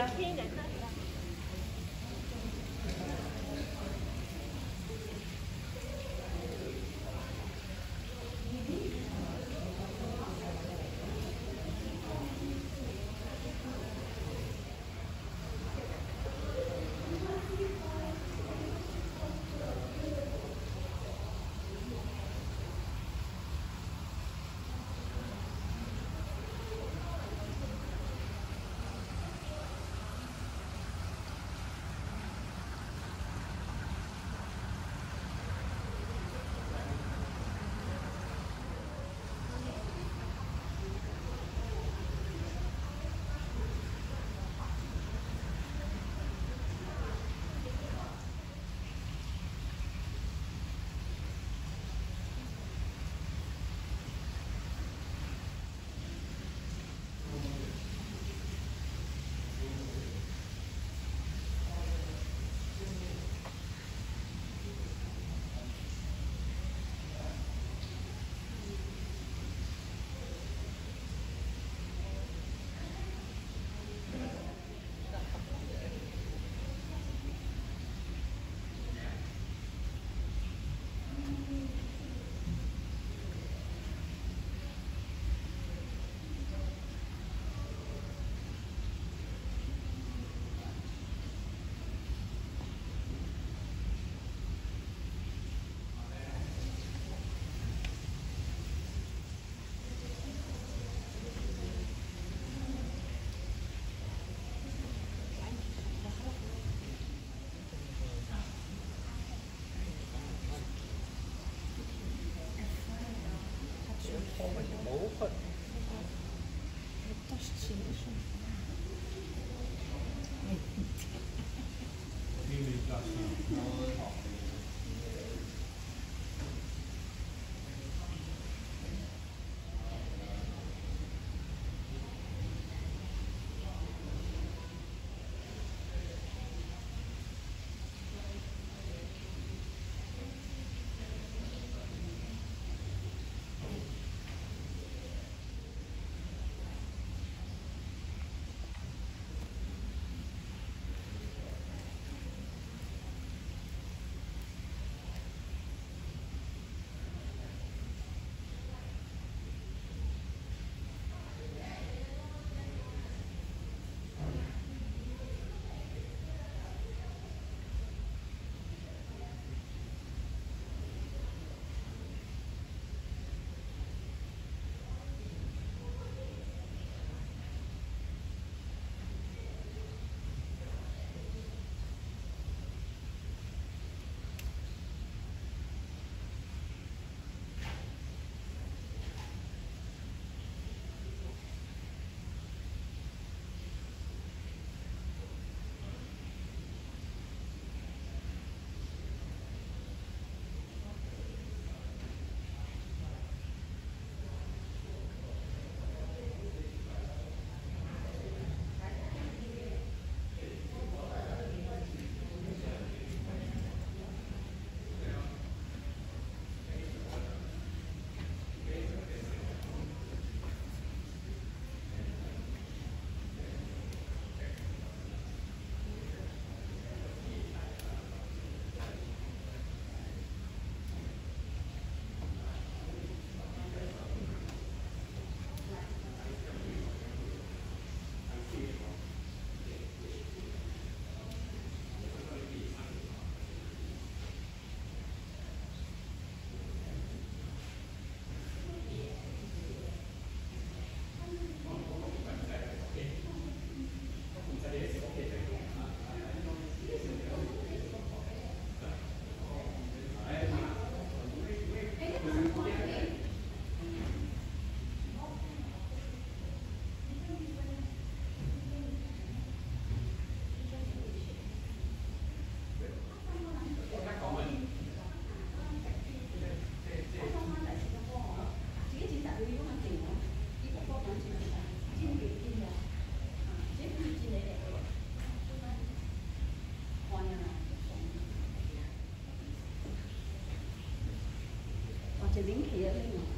Yeah. ser bem criada.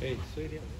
Hey, say.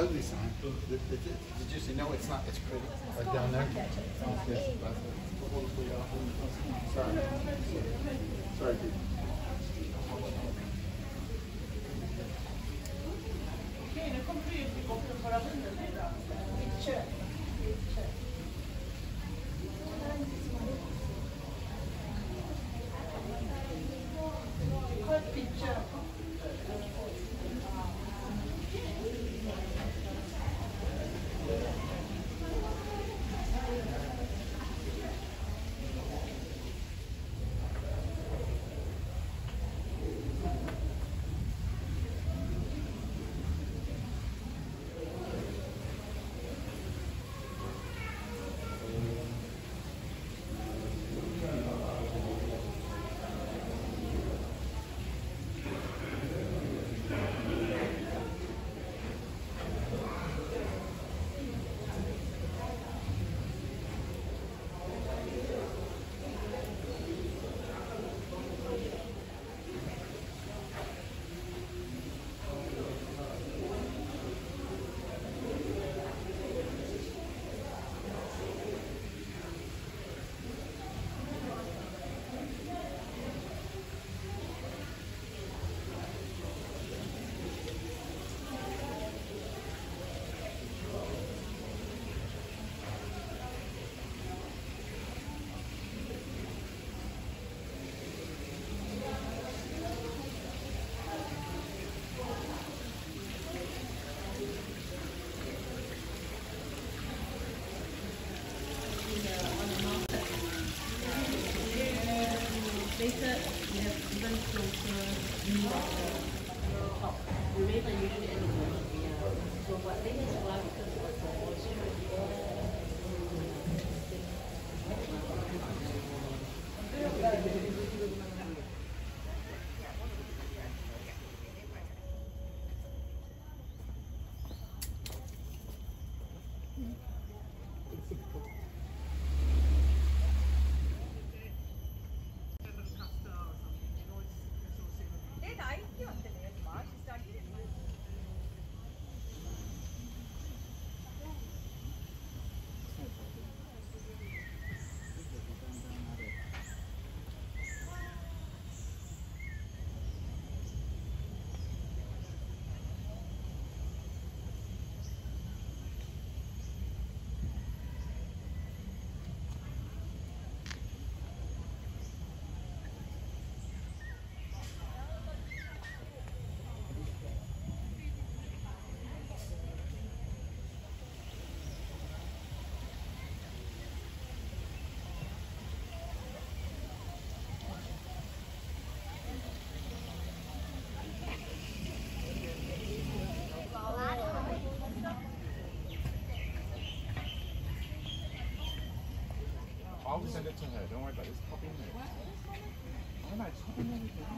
ugly sign. Did, you say No, it's not. It's pretty. Like down there. Sorry. Sorry. Later, have even closer view of the top. The river usually at the yeah. So, but later is why because of the moisture. I'll send it to her. Don't worry about it. It's copying it. I know, it's copying everything.